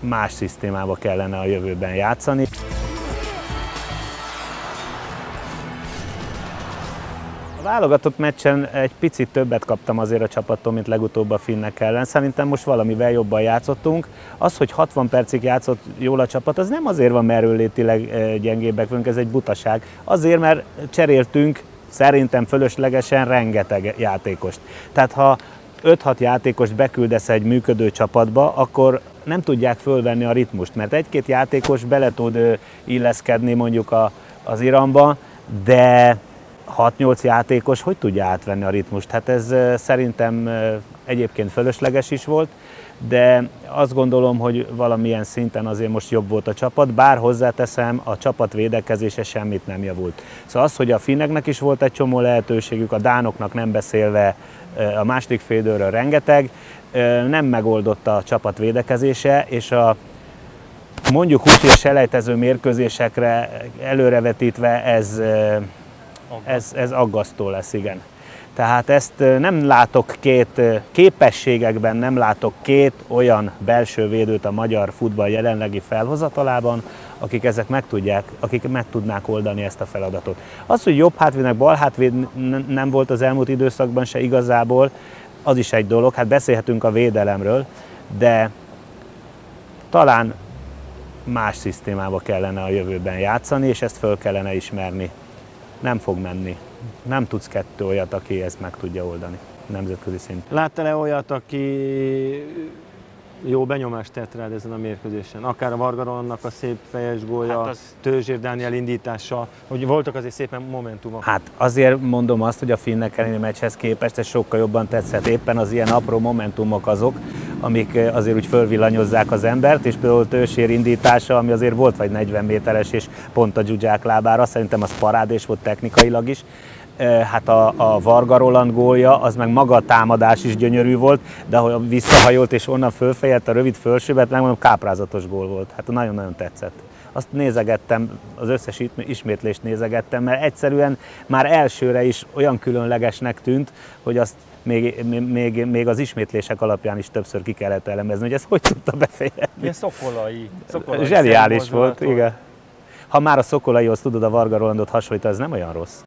más szisztémába kellene a jövőben játszani. A válogatott meccsen egy picit többet kaptam azért a csapattól, mint legutóbb a finnek ellen. Szerintem most valamivel jobban játszottunk. Az, hogy 60 percig játszott jól a csapat, az nem azért van, mert erőlétileg gyengébbek vagyunk, ez egy butaság. Azért, mert cseréltünk szerintem fölöslegesen rengeteg játékost. Tehát ha 5-6 játékost beküldesz egy működő csapatba, akkor nem tudják fölvenni a ritmust, mert egy-két játékos bele tud illeszkedni mondjuk a, az iramba, de 6-8 játékos hogy tudja átvenni a ritmust? Hát ez szerintem egyébként fölösleges is volt, de azt gondolom, hogy valamilyen szinten azért most jobb volt a csapat, bár hozzáteszem, a csapat védekezése semmit nem javult. Szóval az, hogy a finneknek is volt egy csomó lehetőségük, a dánoknak nem beszélve a második félidőről rengeteg, nem megoldotta a csapat védekezése, és a mondjuk úgy, hogy selejtező mérkőzésekre előrevetítve ez ez, ez aggasztó lesz, igen. Tehát ezt nem látok két, képességekben nem látok két olyan belső védőt a magyar futball jelenlegi felhozatalában, akik ezek meg tudják, akik meg tudnák oldani ezt a feladatot. Az, hogy jobb hátvédnek bal hátvéd nem volt az elmúlt időszakban se igazából, az is egy dolog, hát beszélhetünk a védelemről, de talán más szisztémába kellene a jövőben játszani, és ezt föl kellene ismerni nem fog menni. Nem tudsz kettő olyat, aki ezt meg tudja oldani nemzetközi szinten. Láttál-e olyat, aki jó benyomást tett rád ezen a mérkőzésen? Akár a Varga annak a szép fejes gólya, hát az... Tőzsér Dániel indítása, hogy voltak azért szépen momentumok. Hát azért mondom azt, hogy a finnek elleni meccshez képest ez sokkal jobban tetszett. Éppen az ilyen apró momentumok azok, amik eh, azért úgy fölvillanyozzák az embert, és például Tősér indítása, ami azért volt vagy 40 méteres, és pont a dzsuzsák lábára, szerintem az parádés volt technikailag is, eh, hát a, a Varga Roland gólja, az meg maga a támadás is gyönyörű volt, de ahogy visszahajolt és onnan fölfejelt a rövid fölsőbet, megmondom, káprázatos gól volt. Hát nagyon-nagyon tetszett. Azt nézegettem, az összes ismétlést nézegettem, mert egyszerűen már elsőre is olyan különlegesnek tűnt, hogy azt még, még, még az ismétlések alapján is többször ki kellett elemezni, hogy ez hogy tudta befejezni. Ilyen szokolai. szokolai Zseniális volt, igen. Ha már a szokolaihoz tudod a Varga Rolandot hasonlítani, ez nem olyan rossz.